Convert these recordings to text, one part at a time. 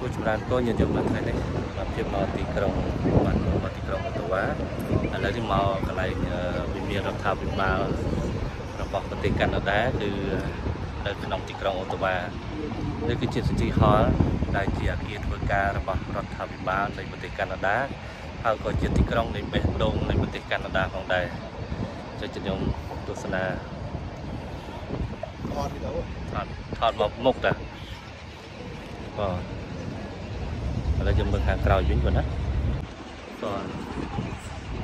គូចម្រើនកូនញាតិញោមនៅថ្ងៃនេះបាទភាពមកទីក្រុងបាទមកទីក្រុងអូតាវ៉ាឥឡូវនេះមកកន្លែងវិមានរដ្ឋាភិបាលរបស់ប្រទេសកាណាដាគឺនៅក្នុងទីក្រុងអូតាវ៉ានេះគឺជា City Hall ដែលជាអគារធ្វើការរបស់រដ្ឋាភិបាលនៃប្រទេសកាណាដាហើយក៏ជាទីក្រុងនៃបេះដូងនៃប្រទេសកាណាដាផងដែរចុចខ្ញុំទស្សនាថតវីដេអូថតមកមុខតាបាទ ឥឡូវយើងមើលខាងក្រោយវិញបងណាបាទ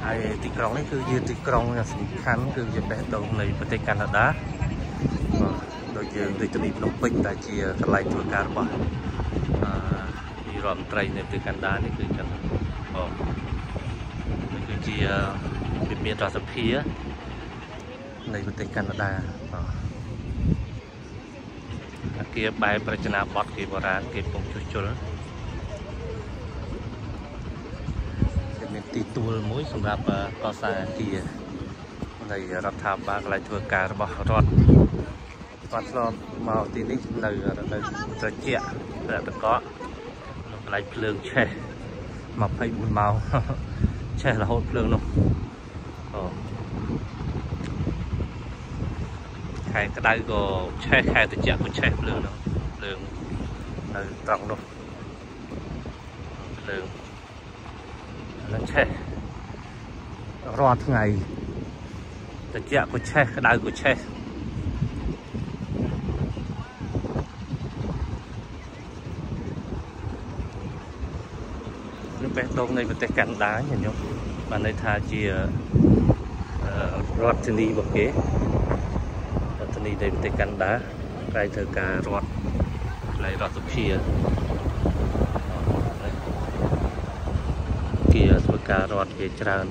ហើយទីក្រុងនេះគឺជាទីក្រុងសំខាន់គឺជាបេះដូងនៃប្រទេសកាណាដាបាទដូចយើងរាជធានីភ្នំពេញដែលជាកន្លែងធ្វើការរបស់អឺនាយរដ្ឋមន្ត្រីនៃប្រទេសកាណាដានេះគឺចឹងបាទនេះគឺជាវិមានរដ្ឋសភានៃប្រទេសកាណាដាបាទអាគារបែបរចនាបថគេបុរាណគេពងជួសជុលគេមាន ទីទួលមួយសម្រាប់កសាងអាគារនៃរដ្ឋាភិបាលកន្លែងធ្វើការរបស់រដ្ឋគាត់ឆ្លងមកទីនេះនៅនៅត្រជាក់ព្រះតកកកន្លែងភ្លើងឆេះ24ម៉ោងឆេះរហូតភ្លើងនោះអូខែក្តៅក៏ឆេះខែត្រជាក់ក៏ឆេះភ្លើងនោះភ្លើងនៅត្រង់នោះភ្លើង នឹងឆេះរាល់ថ្ងៃត្រជាក់ក៏ឆេះក្តៅក៏ឆេះនឹងបេះដូងនៃប្រទេសកាណាដាញញោមបានន័យថាជារដ្ឋធានីរបស់គេនីនៃប្រទេសកាណាដាក្រែងធ្វើការរដ្ឋផ្លៃរដ្ឋសភាគេ ធ្វើការរដ្ឋជាច្រើន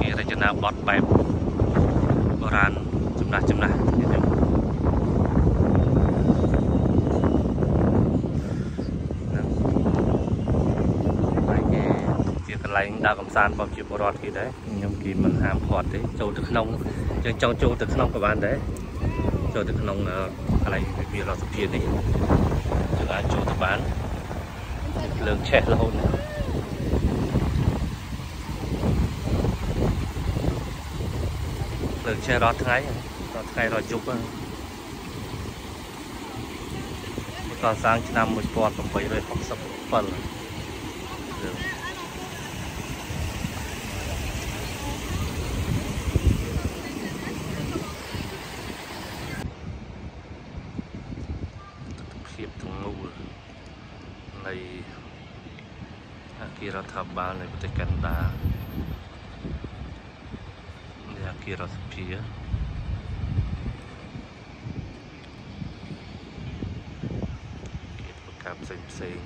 គេរចនាបថបែបបុរាណចំណាស់ចំណាស់ទៀតខ្ញុំន្លែងដើរកំសាន្តរបស់ជាបរដ្ឋគេដែរខ្ញុំគេមិនហាមឃាត់ទេចូលទៅក្នុងយើងចង់ចូលទៅក្នុងក៏បានដែរចូលទៅក្នុងកន្លែងវិទ្យារដ្ឋសភានេះយើងអាចចូលទៅបាន លើកឆេះរហូតលើកឆេះរាល់ថ្ងៃរាល់ថ្ងៃរាល់យប់ហ្នឹងកសាងឆ្នាំ1867ភាពទាំងមូល នៃអគាររដ្ឋាភិបាលនៃប្រទេសកាណាដានៃអគាររដ្ឋសភាកិច្ចការផ្សេងផ្សេង